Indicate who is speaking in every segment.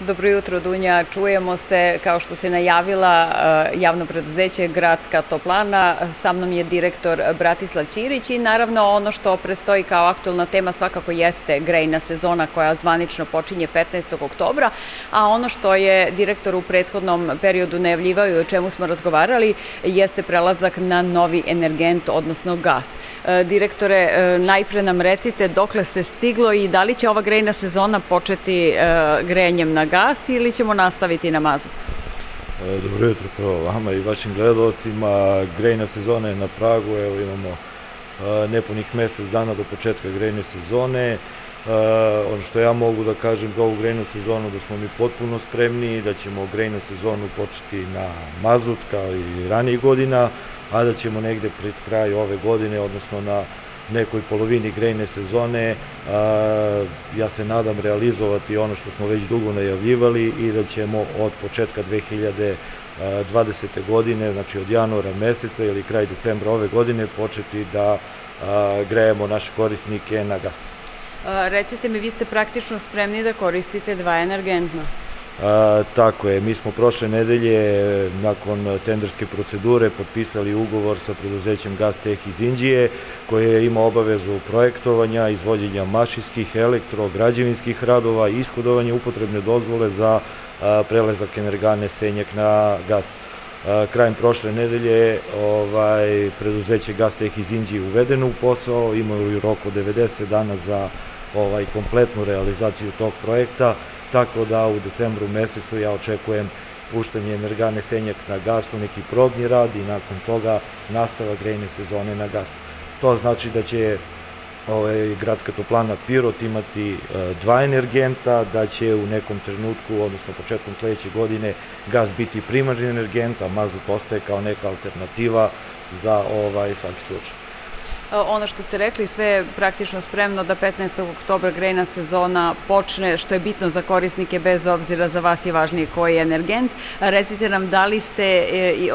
Speaker 1: Dobro jutro, Dunja. Čujemo se, kao što se najavila, eh, javno preduzeće Gradska toplana. Sa mnom je direktor Bratislav Ćirić i naravno ono što prestoji kao aktualna tema svakako jeste grejna sezona koja zvanično počinje 15. oktobra, a ono što je direktor u prethodnom periodu najavljivao i o čemu smo razgovarali jeste prelazak na novi energent, odnosno gas. Eh, direktore, eh, najpre nam recite dokle se stiglo i da li će ova grejna sezona početi grejanjem na gas ili ćemo nastaviti na mazut?
Speaker 2: E, dobro jutro prvo vama i vašim gledalcima. Grejna sezona je na pragu, evo imamo e, nepunih mesec dana do početka grejne sezone. E, ono što ja mogu da kažem za ovu grejnu sezonu da smo mi potpuno spremni, da ćemo grejnu sezonu početi na mazut kao i ranijih godina, a da ćemo negde pred kraj ove godine, odnosno na nekoj polovini grejne sezone. Ja se nadam realizovati ono što smo već dugo najavljivali i da ćemo od početka 2020. godine, znači od januara meseca ili kraj decembra ove godine, početi da grejemo naše korisnike na gas.
Speaker 1: Recite mi, vi ste praktično spremni da koristite dva energentna?
Speaker 2: Tako je, mi smo prošle nedelje nakon tenderske procedure potpisali ugovor sa preduzećem Gasteh iz Indije koje ima obavezu projektovanja, izvođenja mašinskih, elektro, građevinskih radova i ishodovanje upotrebne dozvole za prelezak energane Senjak na gas. Krajem prošle nedelje ovaj, preduzeće Gasteh iz Indije uvedeno u posao, imaju rok od 90 dana za ovaj kompletnu realizaciju tog projekta tako da u decembru mesecu ja očekujem puštanje energane Senjak na gas u neki probni rad i nakon toga nastava grejne sezone na gas. To znači da će ovaj, gradska toplana Pirot imati e, dva energenta, da će u nekom trenutku, odnosno početkom sledeće godine, gas biti primarni energent, a mazut ostaje kao neka alternativa za ovaj svaki slučaj.
Speaker 1: E, ono što ste rekli, sve je praktično spremno da 15. oktobra grejna sezona počne, što je bitno za korisnike, bez obzira za vas je važniji koji je energent. Recite nam da li ste e,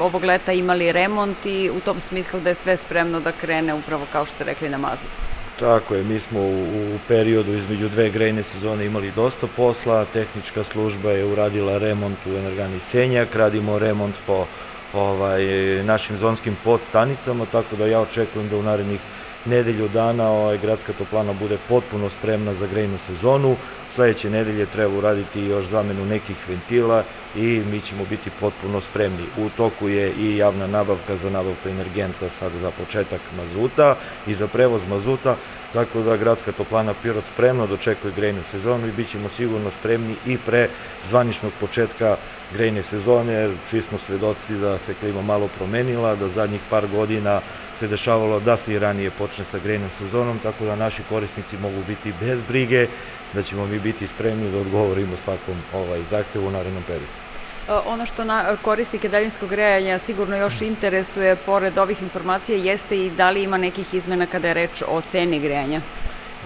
Speaker 1: ovog leta imali remont i u tom smislu da je sve spremno da krene upravo kao što ste rekli na mazut.
Speaker 2: Tako je, mi smo u, periodu između dve grejne sezone imali dosta posla, tehnička služba je uradila remont u energani Senjak, radimo remont po ovaj, našim zonskim podstanicama, tako da ja očekujem da u narednih nedelju dana ovaj, gradska toplana bude potpuno spremna za grejnu sezonu. Sledeće nedelje treba uraditi još zamenu nekih ventila i mi ćemo biti potpuno spremni. U toku je i javna nabavka za nabavku energenta sada za početak mazuta i za prevoz mazuta, tako da gradska toplana Pirot spremno dočekuje grejnu sezonu i bit ćemo sigurno spremni i pre zvaničnog početka grejne sezone, jer svi smo svedoci da se klima malo promenila, da zadnjih par godina se dešavalo da se i ranije počne sa grejnom sezonom, tako da naši korisnici mogu biti bez brige, da ćemo mi biti spremni da odgovorimo svakom ovaj, zahtevu u narednom periodu.
Speaker 1: E, ono što na korisnike daljinskog grejanja sigurno još interesuje, pored ovih informacija, jeste i da li ima nekih izmena kada je reč o ceni grejanja?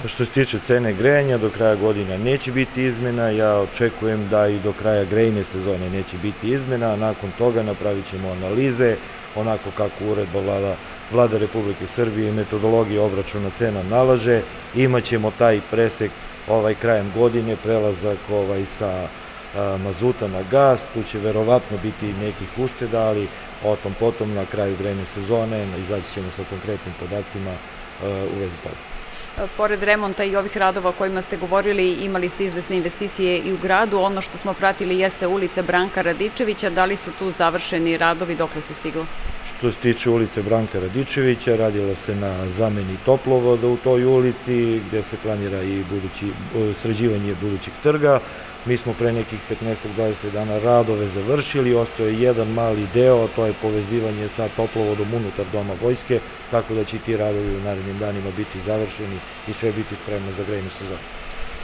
Speaker 2: Što se tiče cene grejanja, do kraja godina neće biti izmena, ja očekujem da i do kraja grejne sezone neće biti izmena, nakon toga napravit ćemo analize, onako kako uredba vlada, vlada Republike Srbije i metodologija obračuna cena nalaže, imaćemo taj presek ovaj krajem godine, prelazak ovaj sa mazuta na gas, tu će verovatno biti nekih ušteda, ali o tom potom na kraju grejne sezone izaći ćemo sa konkretnim podacima u vezi toga.
Speaker 1: Pored remonta i ovih radova o kojima ste govorili, imali ste izvesne investicije i u gradu. Ono što smo pratili jeste ulica Branka Radičevića. Da li su tu završeni radovi, dokle se stiglo?
Speaker 2: Što se tiče ulice Branka Radičevića, radilo se na zameni toplovoda u toj ulici, gde se planira i budući, sređivanje budućeg trga. Mi smo pre nekih 15-20 dana radove završili, ostao je jedan mali deo, to je povezivanje sa toplovodom unutar Doma vojske, tako da će ti radovi u narednim danima biti završeni i sve biti spremno za grejnu sezonu.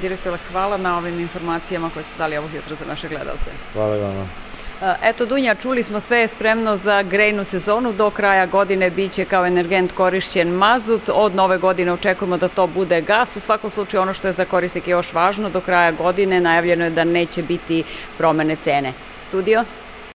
Speaker 1: Direktor, hvala na ovim informacijama koje ste dali ovog jutra za naše gledalce.
Speaker 2: Hvala vam.
Speaker 1: Eto Dunja, čuli smo sve je spremno za grejnu sezonu, do kraja godine biće kao energent korišćen mazut, od nove godine očekujemo da to bude gas, u svakom slučaju ono što je za korisnike još važno, do kraja godine najavljeno je da neće biti promene cene. Studio?